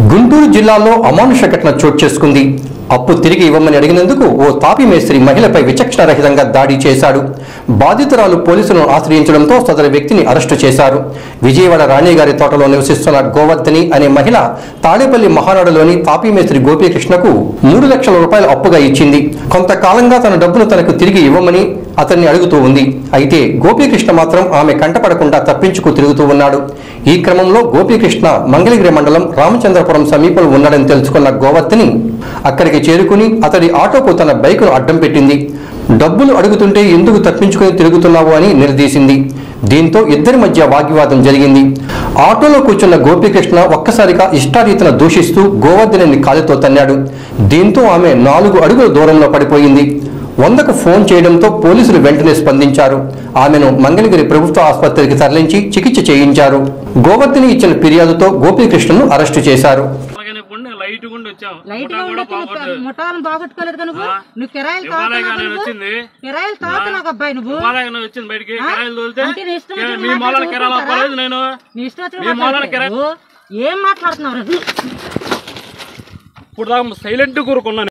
గుంటూరు జిల్లాలో అమానుష ఘటన చోటు చేసుకుంది. అప్పు తిరిగి ఇవ్వమని అడిగినందుకు ఓ తాపి మేస్త్రి మహిళపై విచక్షణరహితంగా దాడి చేశాడు. బాధితురాలు పోలీసులను ఆశ్రయించడంతో సదరు వ్యక్తిని అరెస్టు చేశారు. విజయవాడ రాణిగారి తోటలో నివసిస్తున్న గోవర్ధని అనే మహిళ తాడేపల్లి మహానాడులోని తాపి మేస్త్రి గోపీకృష్ణకు మూడు లక్షల రూపాయలు అప్పుగా ఇచ్చింది. కొంతకాలంగా తన డబ్బును తనకు తిరిగి ఇవ్వమని అతన్ని అడుగుతూ ఉంది. అయితే గోపీకృష్ణ మాత్రం ఆమె కంటపడకుండా తప్పించుకు తిరుగుతూ ఉన్నాడు. ఈ క్రమంలో గోపీకృష్ణ మంగళగిరి మండలం రామచంద్రపురం సమీపంలో ఉన్నాడని తెలుసుకున్న గోవర్ధని అక్కడికి చేరుకుని అతడి ఆటోకు తన బైకును అడ్డం పెట్టింది. డబ్బులు అడుగుతుంటే ఎందుకు తప్పించుకొని తిరుగుతున్నావు అని నిలదీసింది దీంతో ఇద్దరి మధ్య వాగ్వివాదం జరిగింది. ఆటోలో కూర్చున్న గోపీకృష్ణ ఒక్కసారిగా ఇష్టారీతన దూషిస్తూ గోవర్ధని కాలుతో తన్నాడు. దీంతో ఆమె నాలుగు అడుగుల దూరంలో పడిపోయింది. వందకు ఫోన్ చేయడంతో పోలీసులు వెంటనే స్పందించారు. ఆమెను మంగళగిరి ప్రభుత్వ ఆసుపత్రికి తరలించి చికిత్స చేయించారు. గోవర్ధని ఇచ్చిన ఫిర్యాదుతో గోపీకృష్ణను అరెస్టు చేశారు. లైట్ గుండి వచ్చాం లైట్గా ఉండొచ్చు ముఠాలను బాగొట్టుకోలేదు నువ్వు. నువ్వు కిరాయిలు వచ్చింది. కిరాయిలు తాగుతున్నావు అబ్బాయి నువ్వు? వచ్చింది బయటికి. కిరాయిలు తోలితే మీ మూలాల నేను. నీ ఇష్టం వచ్చిన ఏం మాట్లాడుతున్నావు? ఇప్పుడు దాకా సైలెంట్ కూరుకున్నాను.